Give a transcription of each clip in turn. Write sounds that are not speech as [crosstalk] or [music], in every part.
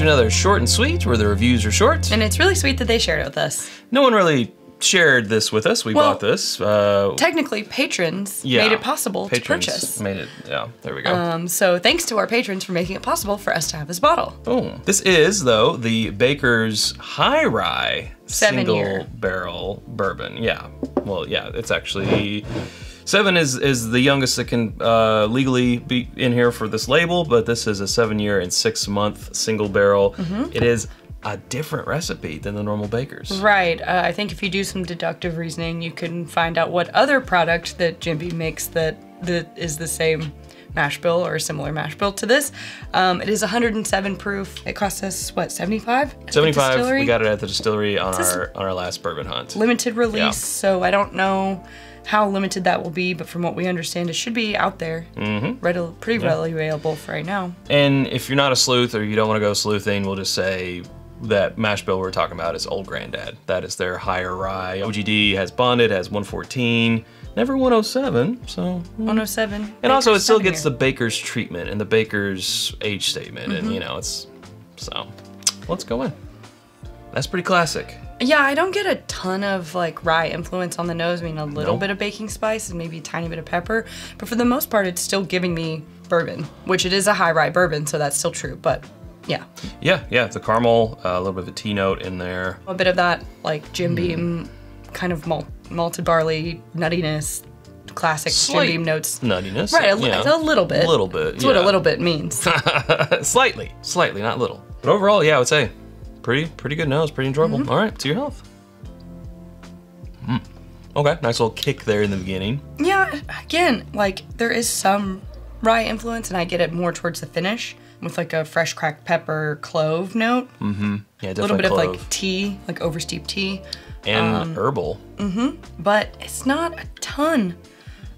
to another short and sweet, where the reviews are short. And it's really sweet that they shared it with us. No one really shared this with us. We Well, bought this. Uh, Technically, patrons yeah. made it possible Patrons to purchase. Made it. Yeah, there we go. Um, so thanks to our patrons for making it possible for us to have this bottle. Boom. This is though the Baker's High Rye Seven single year. barrel bourbon. Yeah. Well, yeah, it's actually seven is is the youngest that can uh, legally be in here for this label, but this is a seven year and six month single barrel. Mm-hmm. It is a different recipe than the normal Baker's. Right. Uh, I think if you do some deductive reasoning, you can find out what other product that Jim Beam makes that that is the same mash bill or a similar mash bill to this. Um, it is 107 proof. It cost us what 75? 75. We got it at the distillery on our on our last bourbon hunt. limited release, Yeah. so I don't know how limited that will be, but from what we understand, it should be out there, mm-hmm. readily, pretty readily available for right now. And if you're not a sleuth or you don't want to go sleuthing, we'll just say that mash bill we're talking about is Old Grand-Dad. That is their higher rye. OGD has bonded, has 114, never 107. So, 107. and also it still gets year. the baker's treatment and the baker's age statement, and you know it's so. Let's go in. That's pretty classic. Yeah, I don't get a ton of like rye influence on the nose. I mean, a little Nope. bit of baking spice and maybe a tiny bit of pepper, but for the most part, it's still giving me bourbon, which it is a high rye bourbon, so that's still true. But yeah, Yeah, yeah, it's a caramel, uh, a little bit of a tea note in there. a bit of that like Hmm. Jim Beam kind of malt, malted barley nuttiness, classic Slight Jim Beam notes. Nuttiness. Right, a, yeah. a little bit. A little bit. That's what a little bit means. [laughs] slightly, slightly, not little. But overall, yeah, I would say pretty, pretty good nose, pretty enjoyable. Mm-hmm. All right, to your health. Mm. Okay, nice little kick there in the beginning. Yeah, again, like there is some rye influence, and I get it more towards the finish with like a fresh cracked pepper clove note. Mm-hmm. Yeah, a little bit clove. of like tea, like oversteeped tea, and um, herbal. but it's not a ton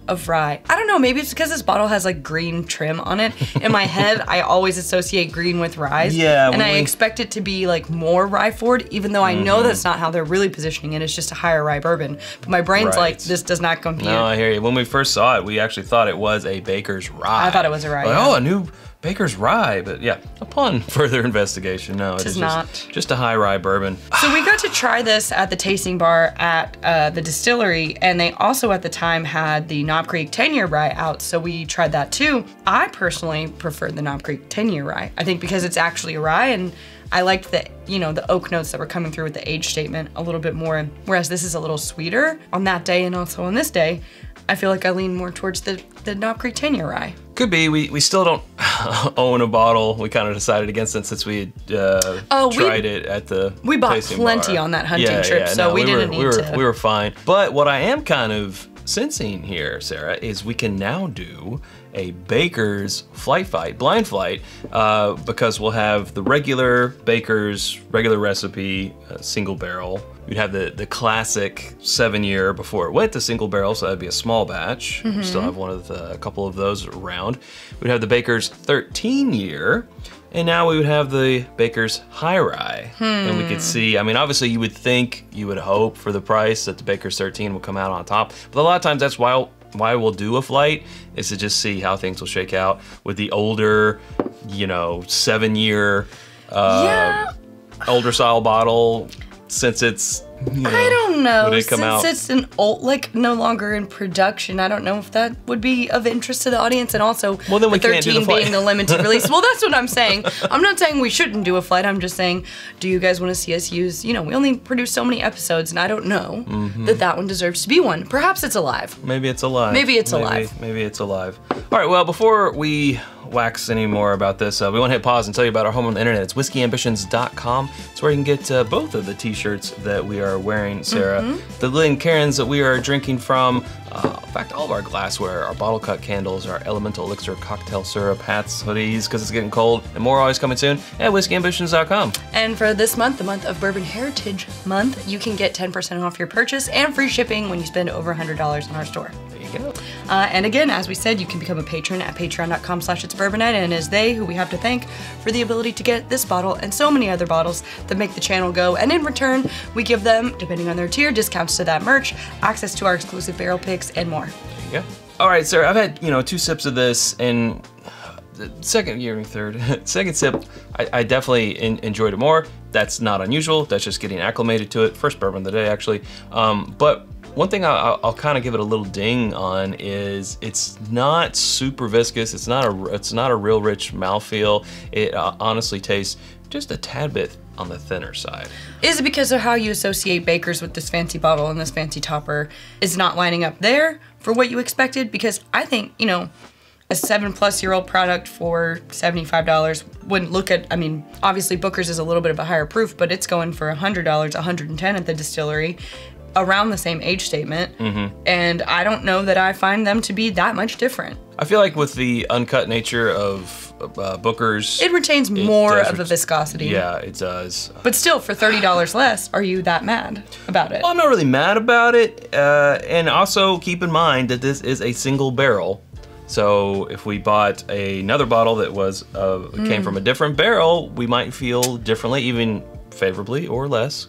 of rye. I don't know, maybe it's because this bottle has like green trim on it. In my [laughs] head, I always associate green with rye. Yeah, And I we- expect it to be like more rye forward, even though I know Mm-hmm. that's not how they're really positioning it. It's just a higher rye bourbon. But my brain's like, this does not compute. No, I hear you. When we first saw it, we actually thought it was a baker's rye. I thought it was a rye, Like, yeah. Oh, a new baker's rye. But yeah, upon [laughs] further investigation, no, it is not. Just, just a high rye bourbon. [sighs] So we got to try this at the tasting bar at uh, the distillery, and they also at the time had the Knob Creek 10 year rye out, so we tried that too. I personally preferred the Knob Creek 10 year rye. I think because it's actually a rye, and I liked the you know the oak notes that were coming through with the age statement a little bit more. Whereas this is a little sweeter on that day and also on this day. I feel like I lean more towards the the Knob Creek 10 year rye. Could be. We, we still don't [laughs] own a bottle. We kind of decided against it since we had uh, Oh, we- tried it at the we bought plenty bar. on that hunting trip, so we were, didn't we need were, to- We were fine. But what I am kind of sensing here, Sarah, is we can now do a baker's flight fight, blind flight, uh, because we'll have the regular baker's regular recipe, uh, single barrel. We'd have the, the classic seven year before it went to single barrel, so that'd be a small batch. We still have one of the, a couple of those around. We'd have the baker's 13 year. And now we would have the Baker's High Rye. And we could see, I mean, obviously you would think, you would hope for the price that the Baker's 13 will come out on top. But a lot of times that's why why we'll do a flight is to just see how things will shake out with the older, you know, seven year, uh, yeah. older style bottle since it's, you know, I don't know. It Since it's an old, like no longer in production, I don't know if that would be of interest to the audience. And also, Well, then we the can't do the 13 being the limited [laughs] release. Well, that's what I'm saying. I'm not saying we shouldn't do a flight. I'm just saying, do you guys want to see us use? You know, we only produce so many episodes, and I don't know Mm-hmm. that that one deserves to be one. Perhaps it's alive. Maybe it's alive. Maybe it's alive. Maybe it's alive. All right, well, before we wax any more about this, uh, we want to hit pause and tell you about our home on the internet. It's whiskeyambitions.com. It's where you can get uh, both of the t shirts that we are wearing, Sarah. Mm-hmm. The Glencairns that we are drinking from. Uh, in fact, all of our glassware, our bottle cut candles, our elemental elixir cocktail syrup, hats, hoodies, because it's getting cold, and more always coming soon at whiskeyambitions.com. And for this month, the month of Bourbon Heritage Month, you can get 10% off your purchase and free shipping when you spend over $100 in our store. There you go. Uh, and again, as we said, you can become a patron at patreon.com slash it's bourbon night, and it is they who we have to thank for the ability to get this bottle and so many other bottles that make the channel go. And in return, we give them, depending on their tier, discounts to that merch, access to our exclusive barrel picks, and more. Yeah. All right, sir, I've had you know two sips of this, and the second year, third, [laughs] second sip, I, I definitely in, enjoyed it more. That's not unusual. That's just getting acclimated to it. First bourbon of the day, actually. Um, but one thing I, will kind of give it a little ding on is it's not super viscous. It's not a it's not a real rich mouthfeel. It uh, honestly tastes just a tad bit on the thinner side. Is it because of how you associate Bakers with this fancy bottle and this fancy topper is not lining up there for what you expected? Because I think, you know, a seven plus year old product for $75 wouldn't look at, I mean, obviously Booker's is a little bit of a higher proof, but it's going for $100, 110 at the distillery around the same age statement. Mm-hmm. And I don't know that I find them to be that much different. I feel like with the uncut nature of uh, Booker's, it retains it more of the viscosity. Yeah, it does. But still, for thirty dollars less, are you that mad about it? Well, I'm not really mad about it. Uh, and also keep in mind that this is a single barrel. So if we bought another bottle that was uh, mm. came from a different barrel, we might feel differently, even favorably or less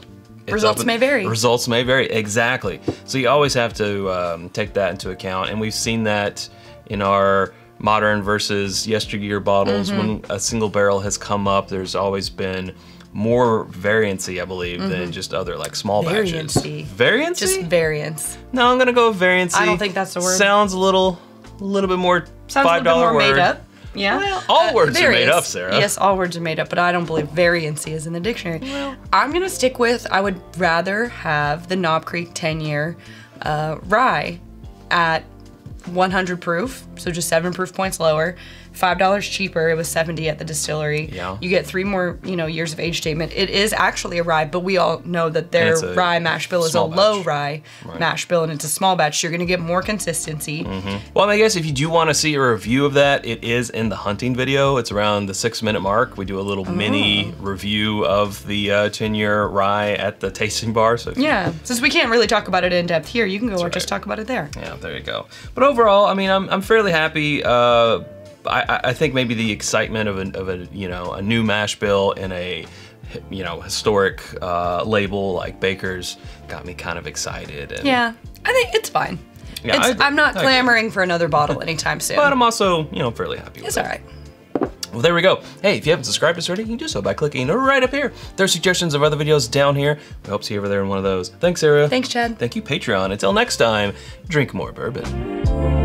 results may vary. Results may vary, exactly. So you always have to um, take that into account. And we've seen that in our modern versus yesteryear bottles. Mm-hmm. When a single barrel has come up, there's always been more variancy, I believe, mm-hmm. than just other like small variancy. batches. Variancy. Just variance. No, I'm gonna go with variancy. I don't think that's the word. Sounds a little, a little bit more Sounds five dollar word. Made up. Yeah. Well, all uh, words various. are made up, Sarah. Yes, all words are made up, but I don't believe variancy is in the dictionary. Well, I'm gonna stick with. I would rather have the Knob Creek 10 year uh, rye at 100 proof, so just seven proof points lower, five dollars cheaper. It was 70 at the distillery. Yeah. You get three more, you know, years of age statement. It is actually a rye, but we all know that their rye mash bill is a batch. low rye right. mash bill, and it's a small batch. So you're gonna get more consistency. Mm-hmm. Well, I guess if you do want to see a review of that, it is in the hunting video. It's around the six minute mark. We do a little oh. mini review of the uh, 10 year rye at the tasting bar. So yeah, you... since we can't really talk about it in depth here, you can go or right. just talk about it there. Yeah, there you go. But overall, I mean, I'm I'm fairly happy. Uh, I, I think maybe the excitement of a, of a you know a new mash bill in a you know historic uh, label like Baker's got me kind of excited. And, yeah, I think it's fine. Yeah, I, am not clamoring for another bottle anytime soon. But I'm also you know fairly happy. With it's it. It's all right. Well, there we go. Hey, if you haven't subscribed to us already, you can do so by clicking right up here. There are suggestions of other videos down here. We hope to see you over there in one of those. Thanks, Sarah. Thanks, Chad. Thank you, Patreon. Until next time, drink more bourbon.